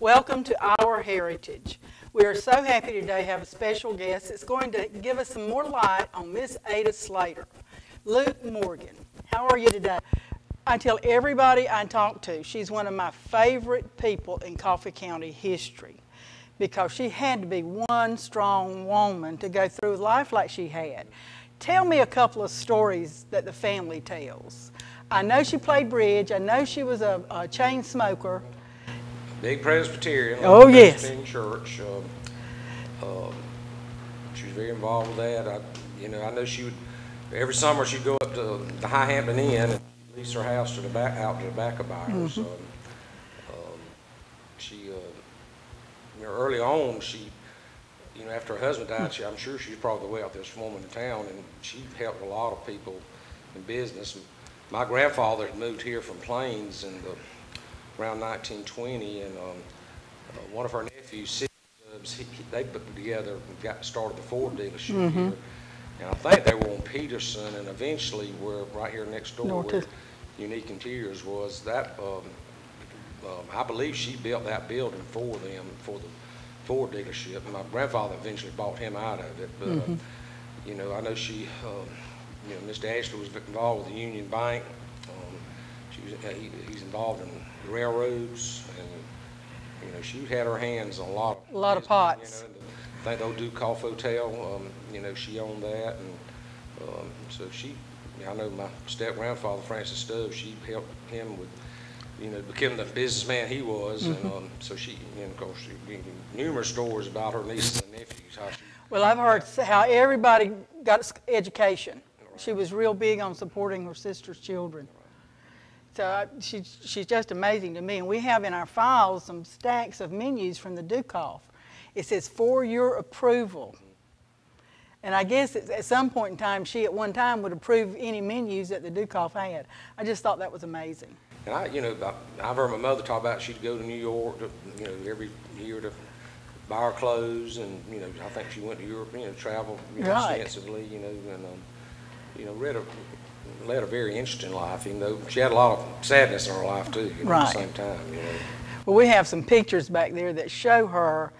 Welcome to Our Heritage. We are so happy today to have a special guest that's going to give us some more light on Miss Ada Slater. Luke Morgan, how are you today? I tell everybody I talk to, she's one of my favorite people in Coffee County history because she had to be one strong woman to go through life like she had. Tell me a couple of stories that the family tells. I know she played bridge. I know she was a, a chain smoker. Big Presbyterian. Oh, yes. Presbyterian Church. Uh, um, she was very involved with that. I, you know, I know she would. Every summer she'd go up to the High Hampton Inn and lease her house to the back, out to the back of ours. Um, um, she, uh, you know, early on, she, you know, after her husband died, she, I'm sure she's probably the wealthiest woman in town, and she helped a lot of people in business. My grandfather had moved here from Plains in the, around 1920, and um, uh, one of her nephews, Stubbs, he, he, they put together and got started the Ford dealership here. And I think they were on Peterson, and eventually we're right here next door North where of- Unique Interiors was. That um, um, I believe she built that building for them for the Ford dealership. And my grandfather eventually bought him out of it, but uh, you know I know she, um, you know, Mr. Ashley was involved with the Union Bank. She was, uh, he, he's involved in railroads, and you know she had her hands on a lot A lot of pots. You know, I think the old Duke Hotel, um, you know, she owned that, and um, so she, I know my step grandfather Francis Stubbs, she helped him with, you know, become the businessman he was, and um, so she, and of course, she gave numerous stories about her nieces and nephews, how she Well, I've heard s- how everybody got education. She was real big on supporting her sister's children. So I, she, she's just amazing to me. And we have in our files some stacks of menus from the Dukoff. It says, for your approval. And I guess it's, at some point in time, she at one time would approve any menus that the Dukoff had. I just thought that was amazing. And I, you know, I- I've heard my mother talk about she'd go to New York, to, you know, every year to buy her clothes, and you know, I think she went to Europe, you know, travel you know, Right. extensively, you know, and um, you know, read a led a very interesting life, even though she had a lot of sadness in her life too, you know, at the same time, you know. Well, we have some pictures back there that show her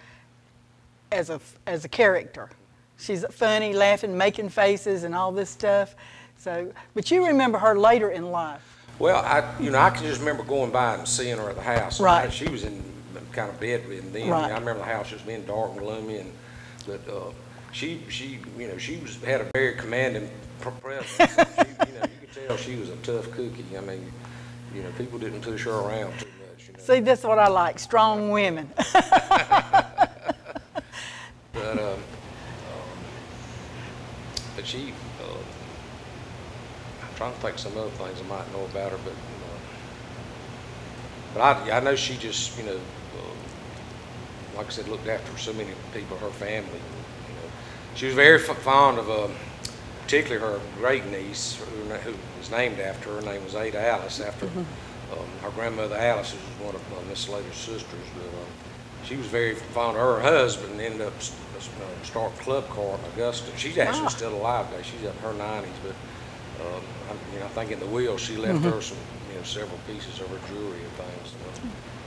as a, as a character. She's funny, laughing, making faces, and all this stuff. So, but you remember her later in life. Well, I, you know, I can just remember going by and seeing her at the house. Right. She was in kind of bedridden then. Right. I remember the house just being dark and gloomy, and but uh, she, she, you know, she was had a very commanding pr- presence. tell she was a tough cookie. I mean, you know, people didn't push her around too much. You know. See, that's what I like strong women. But, um, um, but she, uh, I'm trying to think some other things I might know about her, but, uh, but I, I know she just, you know, uh, like I said, looked after so many people, her family, you know. She was very f- fond of, um, particularly her great niece, who, who was named after her. Her name was Ada Alice, after um, her grandmother Alice, who was one of uh, Miss Slater's sisters. But um, she was very fond of her. Husband ended up uh, starting Club Car in Augusta. She's actually Ah. still alive today. She's in her 90s, but um, I, you know, I think in the will she left her some, you know, several pieces of her jewelry and things.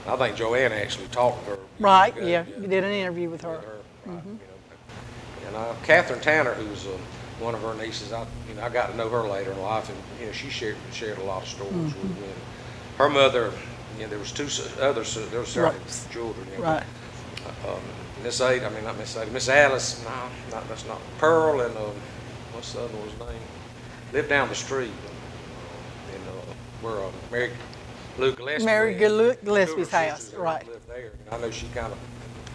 I think Joanne actually talked to her. right, ago, yeah. You did an interview with her. with her, right, you know. And uh, Catherine Tanner, who's uh, one of her nieces, I, you know, I got to know her later in life, and you know, she shared shared a lot of stories with me. And her mother, you know, there was two other there was several Right. children. You know, Right. um, Miss Ada, I mean not Miss Ada, Miss Alice. No, not that's not Pearl and um, what's the other one's name? Lived down the street in uh, where uh, Mary Lou Gillespie. Mary. Gillu- Gillespie's house, right. Lived there. And I know she kind of,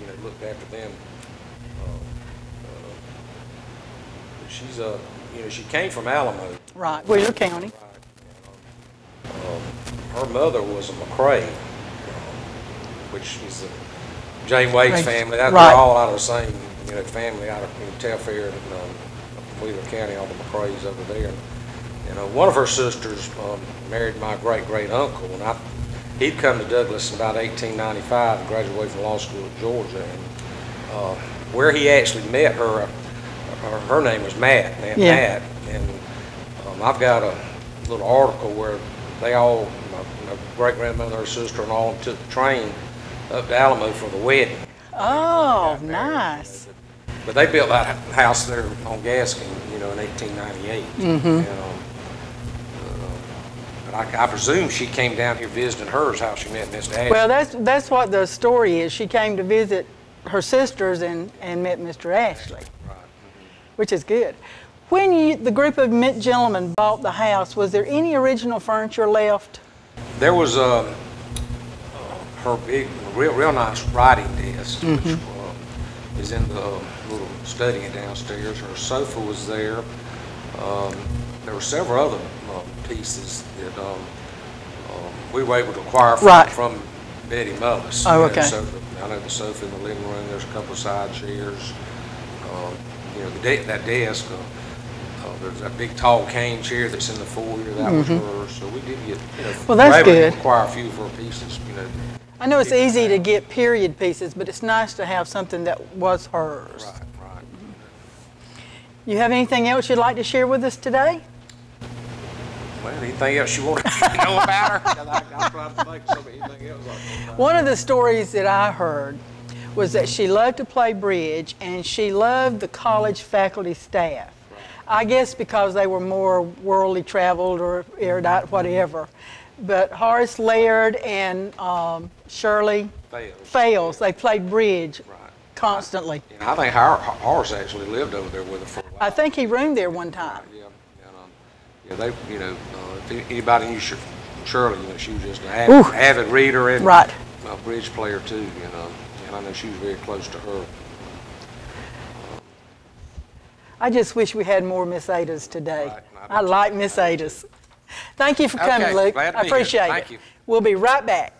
you know, looked after them. Uh, uh, she's a, you know, she came from Alamo. Right, Wheeler County. Right. Um, um, Her mother was a McCray, um, which is the Jane Wade's Right. family. That- Right. They're all out of the same, you know, family out of you know, Telfair and um, Wheeler County, all the McCrays over there. You know, one of her sisters um, married my great-great-uncle, and I, he'd come to Douglas in about 1895 and graduated from law school at Georgia. And uh, where he actually met her, her, name was Matt, Aunt Yeah. Matt. And um, I've got a little article where they all, my, my great grandmother, her sister, and all took the train up to Alamo for the wedding. Oh, nice. but- they built that house there on Gaskin, you know, in 1898. Mm-hmm. And, um, uh, But I I presume she came down here visiting hers, how she met Mr. Ashley. Well, that's, that's what the story is. She came to visit her sisters and, and met Mr. Ashley. Which is good. When you, the group of men- gentlemen bought the house, was there any original furniture left? There was um, her big, real, real nice writing desk, which Mm-hmm. uh, is in the little study downstairs. Her sofa was there. Um, There were several other um, pieces that um, um, we were able to acquire Right. from, from Betty Mullis. Oh, okay. so I know the sofa in the living room, there's a couple of side chairs. Um, You know, the de- that desk, uh, uh, there's that big tall cane chair that's in the foyer, that was hers. So we did get, you know. Well, that's we were able to good. Acquire a few of her pieces, you know. I know it's easy to get period pieces, but it's nice to have something that was hers. Right, right. You have anything else you'd like to share with us today? Well, anything else you want to know about her? 'Cause I, I tried to think of something, anything else. I One of the stories that I heard was that she loved to play bridge and she loved the college faculty staff. I guess because they were more worldly traveled or erudite, whatever. But Horace Laird and um, Shirley Fails. Fails, they played bridge Right. constantly. You know, I think Horace actually lived over there with her for a while. I think he roomed there one time. Yeah, and, um, yeah, they, you know, uh, if anybody knew Shirley, you know, she was just an avid, avid reader and Right. a bridge player too, you know, and I know she was very close to her. I just wish we had more Miss Adas today. Right, I do I too. like Miss Adas. Thank you for coming, Okay, Luke. I appreciate Thank it. you. We'll be right back.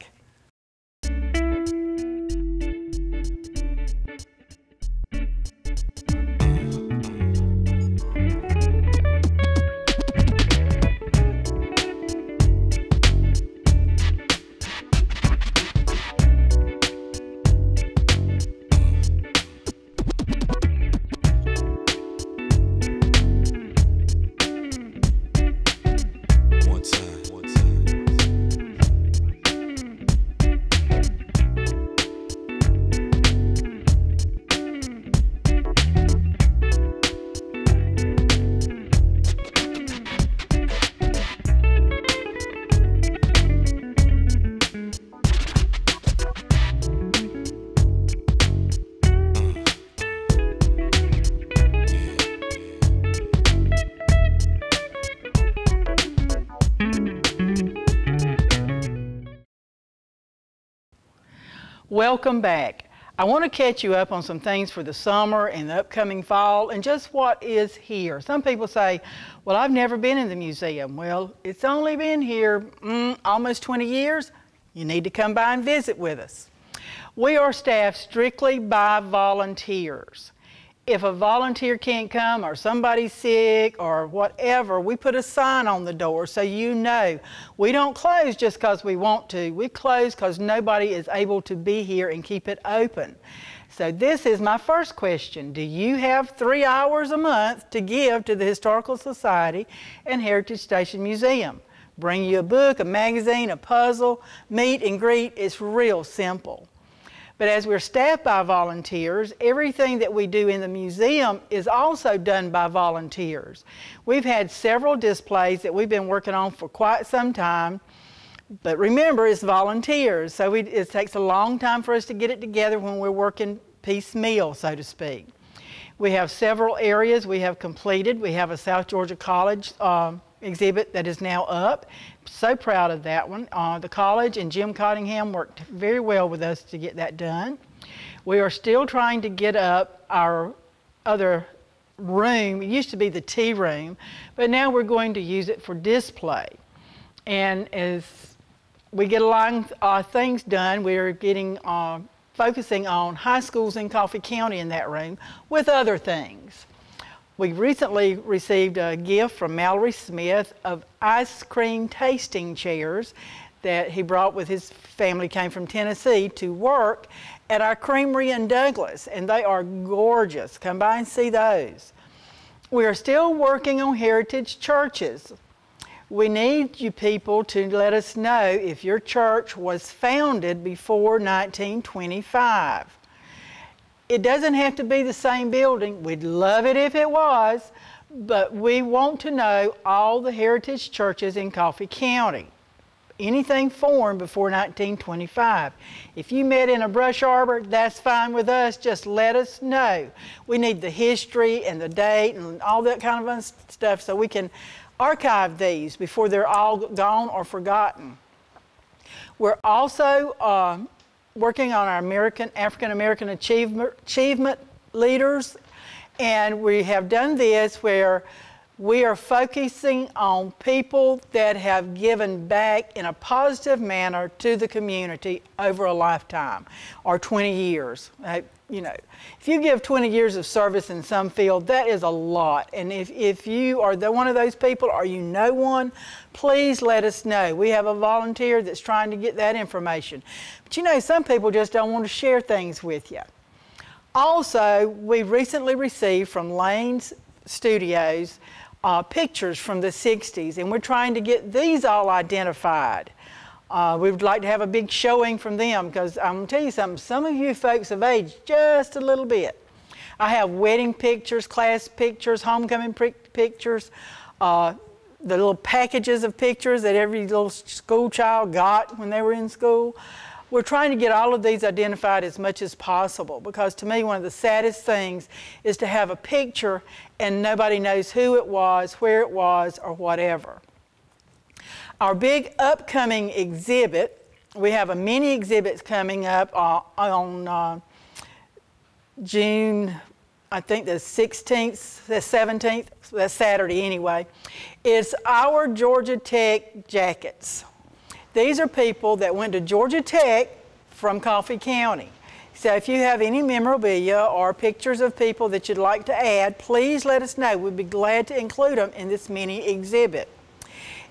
Welcome back. I want to catch you up on some things for the summer and the upcoming fall and just what is here. Some people say, Well, I've never been in the museum. Well, it's only been here mm, almost 20 years. You need to come by and visit with us. We are staffed strictly by volunteers. If a volunteer can't come or somebody's sick or whatever, we put a sign on the door so you know. We don't close just because we want to. We close because nobody is able to be here and keep it open. So this is my first question. Do you have three hours a month to give to the Historical Society and Heritage Station Museum? Bring you a book, a magazine, a puzzle, meet and greet. It's real simple. But as we're staffed by volunteers, everything that we do in the museum is also done by volunteers. We've had several displays that we've been working on for quite some time. But remember, it's volunteers, so we, it takes a long time for us to get it together when we're working piecemeal, so to speak. We have several areas we have completed. We have a South Georgia College um, exhibit that is now up. So proud of that one. Uh, the college and Jim Cottingham worked very well with us to get that done. We are still trying to get up our other room. It used to be the tea room, but now we're going to use it for display. And as we get a lot of uh, things done, we're getting uh, focusing on high schools in Coffee County in that room with other things. We recently received a gift from Mallory Smith of ice cream tasting chairs that he brought with his family, came from Tennessee to work at our creamery in Douglas, and they are gorgeous. Come by and see those. We are still working on heritage churches. We need you people to let us know if your church was founded before 1925. It doesn't have to be the same building. We'd love it if it was, but we want to know all the heritage churches in Coffee County. Anything formed before 1925. If you met in a brush arbor, that's fine with us. Just let us know. We need the history and the date and all that kind of stuff so we can archive these before they're all gone or forgotten. We're also uh, working on our American African American achievement, achievement leaders, and we have done this where we are focusing on people that have given back in a positive manner to the community over a lifetime or 20 years. Uh, you know, if you give 20 years of service in some field, that is a lot. And if, if you are the, one of those people or you know one, please let us know. We have a volunteer that's trying to get that information. But you know, some people just don't want to share things with you. Also, we recently received from Lane's Studios uh, pictures from the 60s, and we're trying to get these all identified. Uh, we would like to have a big showing from them because I'm going to tell you something, some of you folks have aged just a little bit. I have wedding pictures, class pictures, homecoming pictures, uh, the little packages of pictures that every little school child got when they were in school. We're trying to get all of these identified as much as possible because to me, one of the saddest things is to have a picture and nobody knows who it was, where it was, or whatever. Our big upcoming exhibit, we have a mini exhibit coming up uh, on uh, June, I think the 16th, the 17th, that's Saturday anyway. It's our Georgia Tech jackets. These are people that went to Georgia Tech from Coffee County. So if you have any memorabilia or pictures of people that you'd like to add, please let us know. We'd be glad to include them in this mini exhibit.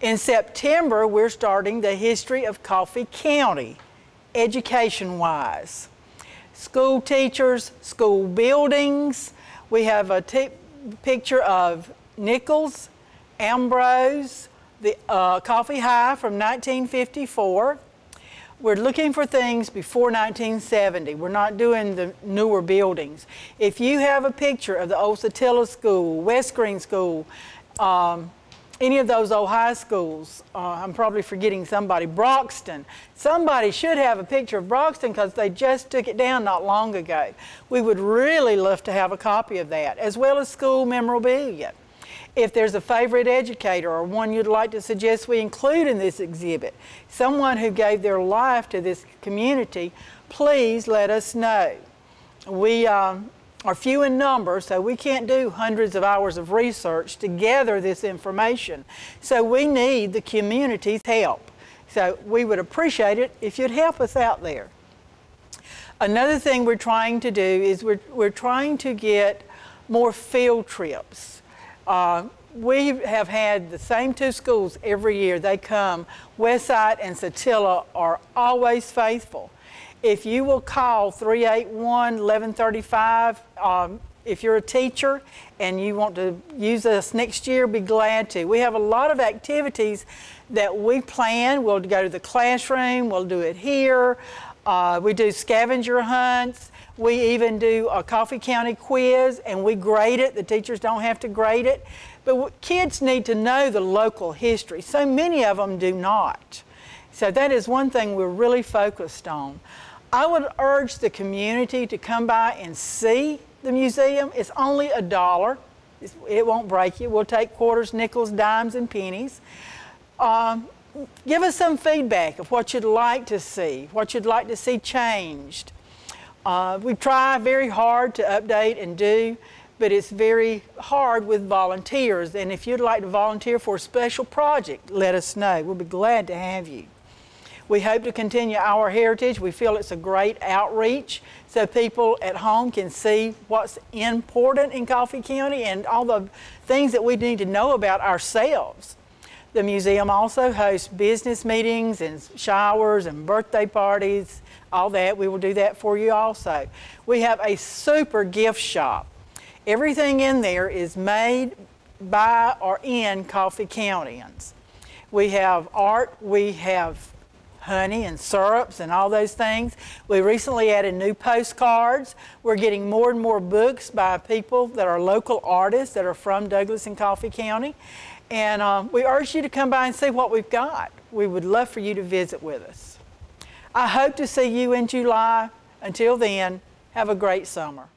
In September, we're starting the history of Coffee County, education-wise. School teachers, school buildings. We have a picture of Nichols, Ambrose, the uh, Coffee High from 1954. We're looking for things before 1970. We're not doing the newer buildings. If you have a picture of the old Satilla School, West Green School, um, any of those old high schools, uh, I'm probably forgetting somebody, Broxton. Somebody should have a picture of Broxton because they just took it down not long ago. We would really love to have a copy of that, as well as school memorabilia. If there's a favorite educator or one you'd like to suggest we include in this exhibit, someone who gave their life to this community, please let us know. We um, are few in number, so we can't do hundreds of hours of research to gather this information. So we need the community's help. So we would appreciate it if you'd help us out there. Another thing we're trying to do is we're, we're trying to get more field trips. Uh, we have had the same two schools every year. They come. Westside and Satilla are always faithful. If you will call 381 1135, um, if you're a teacher and you want to use us next year, be glad to. We have a lot of activities that we plan. We'll go to the classroom, we'll do it here. Uh, we do scavenger hunts. We even do a Coffee County quiz and we grade it. The teachers don't have to grade it. But kids need to know the local history. So many of them do not. So that is one thing we're really focused on. I would urge the community to come by and see the museum. It's only a dollar. It won't break you. We'll take quarters, nickels, dimes, and pennies. Um, give us some feedback of what you'd like to see, what you'd like to see changed. Uh, we try very hard to update and do, but it's very hard with volunteers. And if you'd like to volunteer for a special project, let us know. We'll be glad to have you. We hope to continue our heritage. We feel it's a great outreach so people at home can see what's important in Coffee County and all the things that we need to know about ourselves. The museum also hosts business meetings and showers and birthday parties all that. We will do that for you also. We have a super gift shop. Everything in there is made by or in Coffee Countyans. We have art, we have honey and syrups and all those things. We recently added new postcards. We're getting more and more books by people that are local artists that are from Douglas and Coffee County. And um, we urge you to come by and see what we've got. We would love for you to visit with us. I hope to see you in July. Until then, have a great summer.